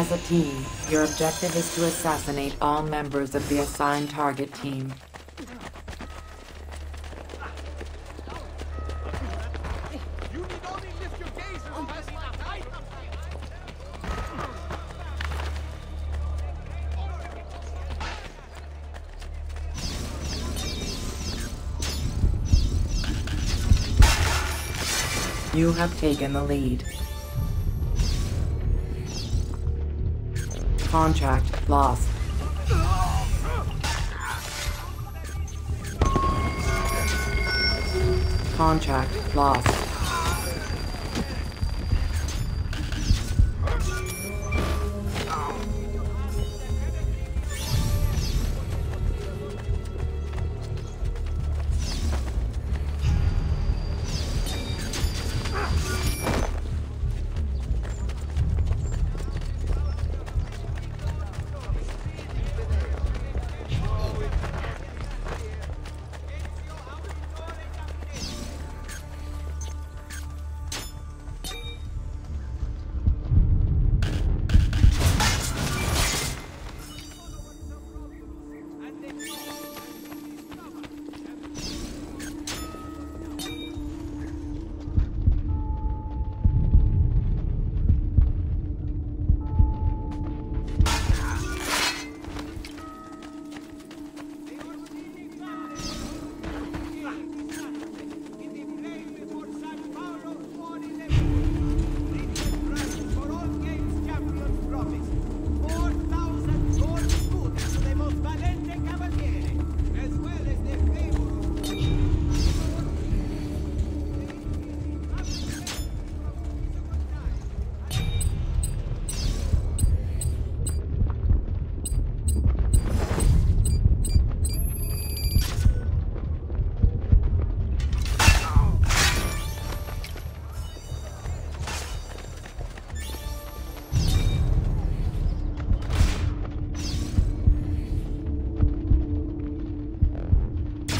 As a team, your objective is to assassinate all members of the assigned target team. You have taken the lead. Contract lost. Contract lost.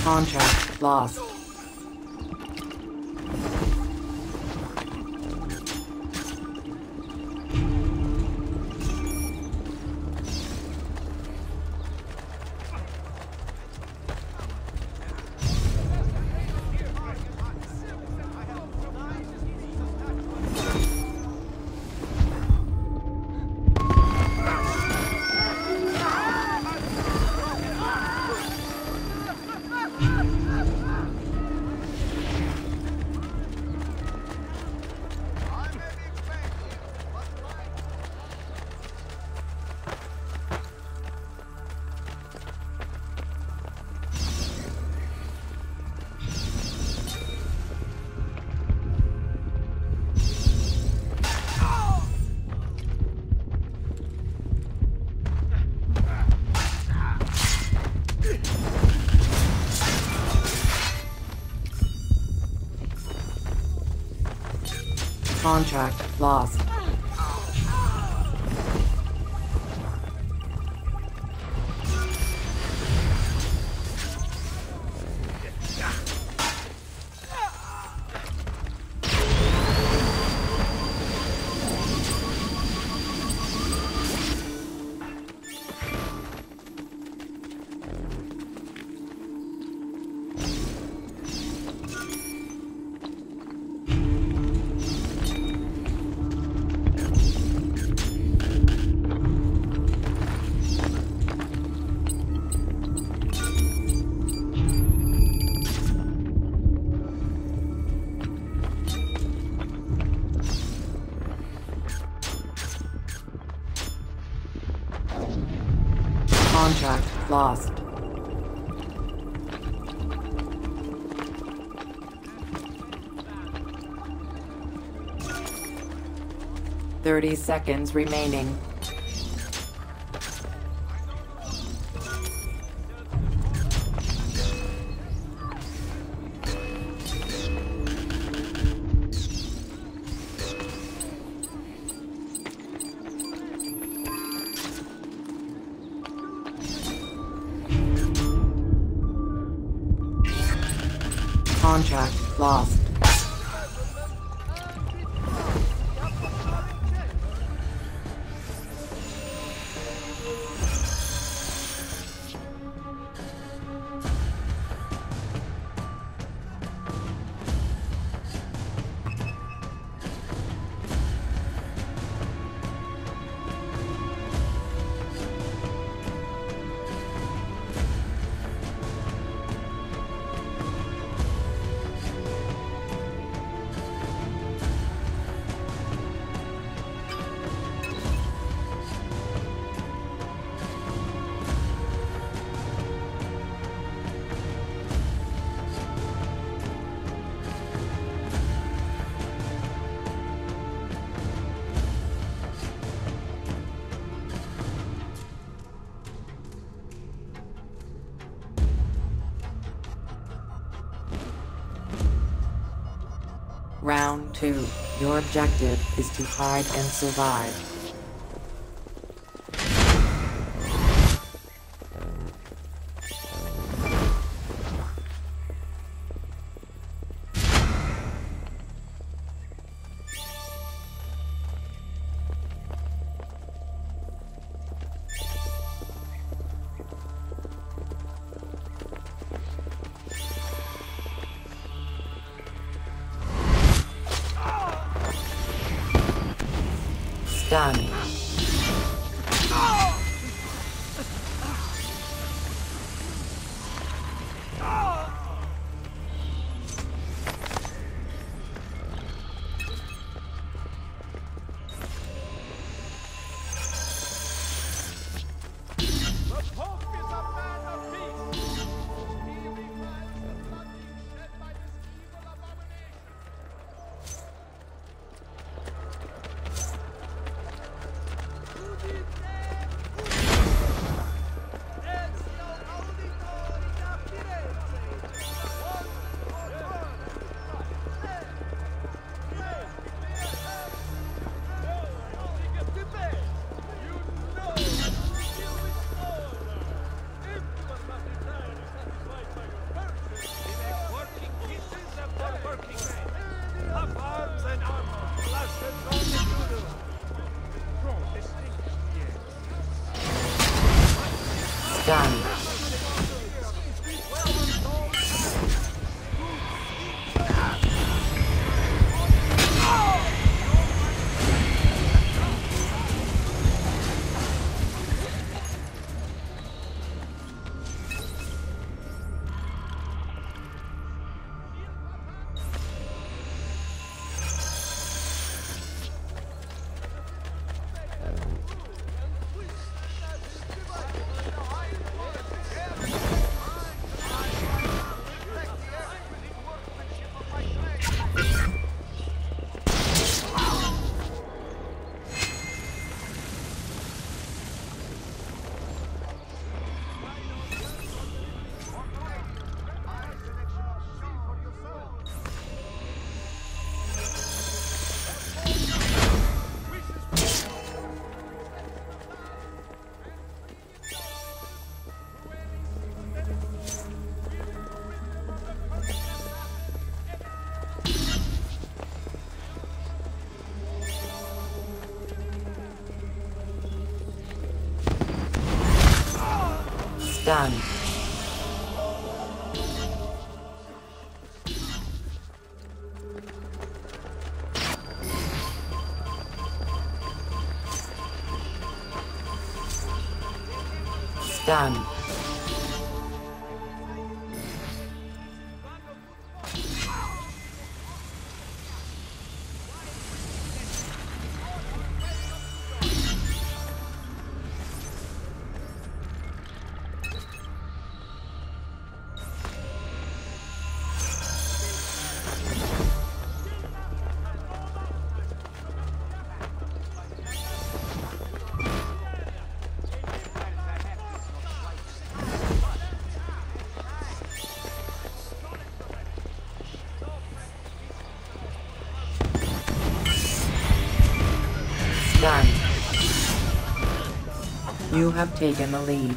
Contract lost. Contract lost. Contract lost. Thirty seconds remaining. Contract lost. Round two. Your objective is to hide and survive. Stunned. Stunned. Stunned. You have taken the lead.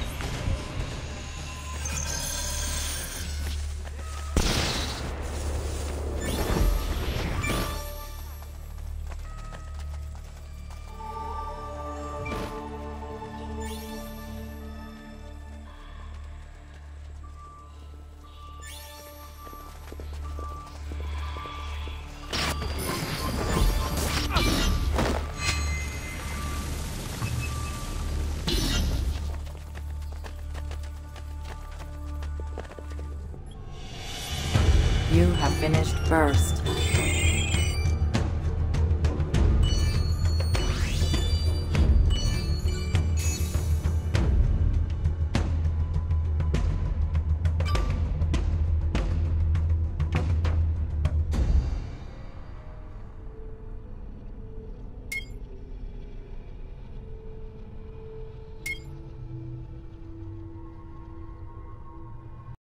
Finished first.